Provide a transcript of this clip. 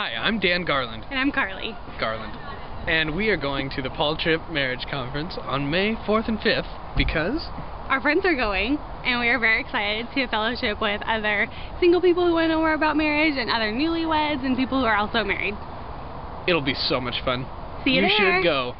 Hi, I'm Dan Garland. And I'm Carly. Garland. And we are going to the Paul Tripp Marriage Conference on May 4th and 5th because our friends are going, and we are very excited to fellowship with other single people who want to know more about marriage and other newlyweds and people who are also married. It'll be so much fun. See you, you there. should go.